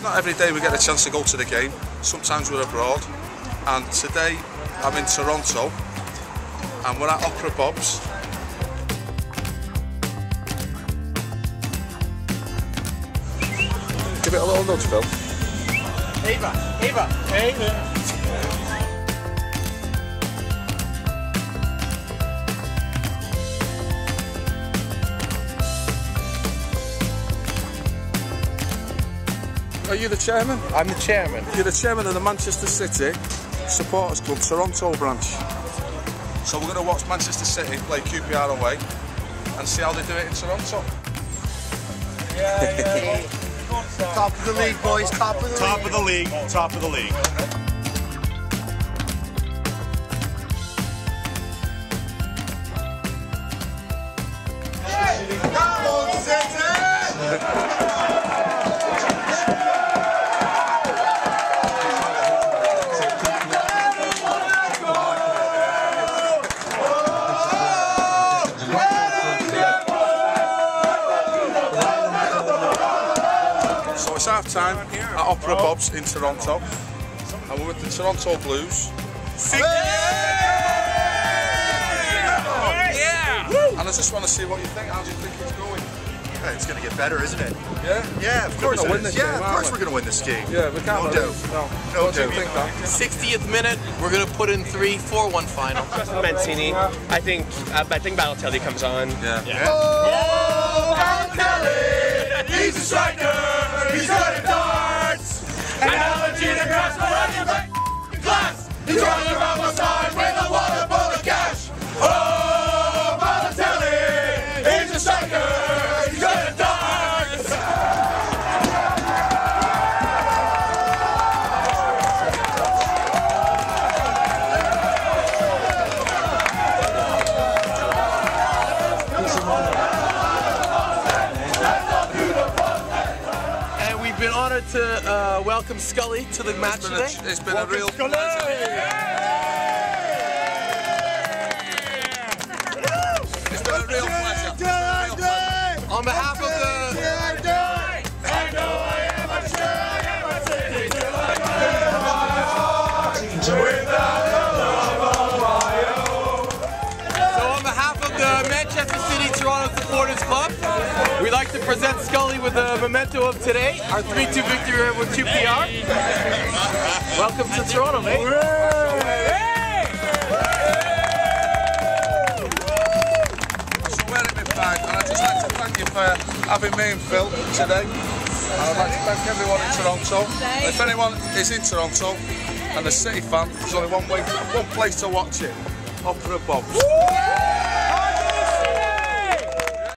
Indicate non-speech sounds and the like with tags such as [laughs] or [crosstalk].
not every day we get a chance to go to the game. Sometimes we're abroad. And today I'm in Toronto and we're at Opera Bob's. Give it a little nudge, Phil. Eva, Eva, Eva. Are you the chairman? I'm the chairman. You're the chairman of the Manchester City Supporters Club Toronto branch. So we're going to watch Manchester City play QPR away and see how they do it in Toronto. Yeah, [laughs] yeah. Top of the league, boys. Top of the Top league. of the league, top of the league. Come on, City! [laughs] So it's half time at Opera Bob's in Toronto. And we're with the Toronto Blues. And I just want to see what you think. How do you think it's going? Hey, It's going to get better, isn't it? Yeah? Yeah, of We're course. win this yeah, game, of course we? we're going to win this game. Yeah, we can't No doubt. No. No What do you doubt. think, Dan? 60th minute, we're gonna put in three, four, one final. Mancini. I think uh, I think Balotelli comes on. Yeah. Oh, Balotelli! A striker! He's good at darts! And we've been honored to uh, welcome Scully to the match It's been today. a, it's been a real pleasure. It's On behalf of the So on behalf of the Manchester City Toronto Supporters Club, we'd like to present Scully with a memento of today, our 3-2 victory over QPR. Welcome to Toronto, mate. You for having me and Phil today. And I'd like to thank everyone in Toronto. If anyone is in Toronto and a City fan, there's only one way, one place to watch it. Opera Bob's.